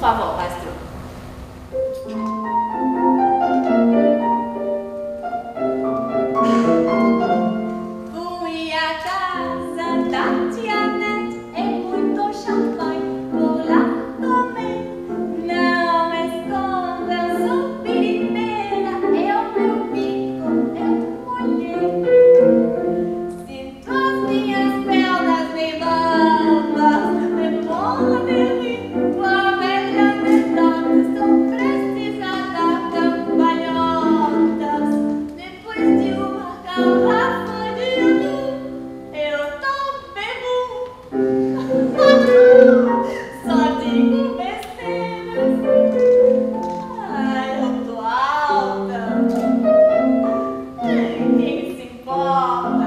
发布开始。Só digo besteiras. Ai, eu tô alta. Ai, Quem se importa?